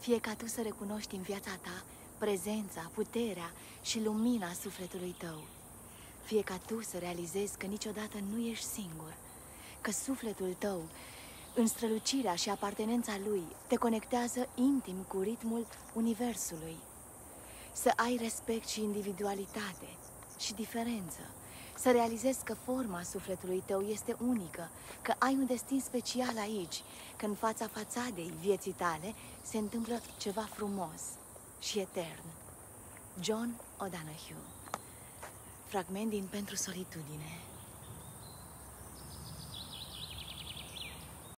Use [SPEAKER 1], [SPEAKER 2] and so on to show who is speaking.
[SPEAKER 1] Fie ca tu să recunoști în viața ta prezența, puterea și lumina sufletului tău. Fie ca tu să realizezi că niciodată nu ești singur, că sufletul tău, în strălucirea și apartenența lui, te conectează intim cu ritmul universului. Să ai respect și individualitate și diferență, să realizezi că forma sufletului tău este unică, că ai un destin special aici, că în fața fațadei vieții tale se întâmplă ceva frumos și etern. John O'Donoghue Fragment din Pentru solitudine